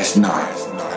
last night.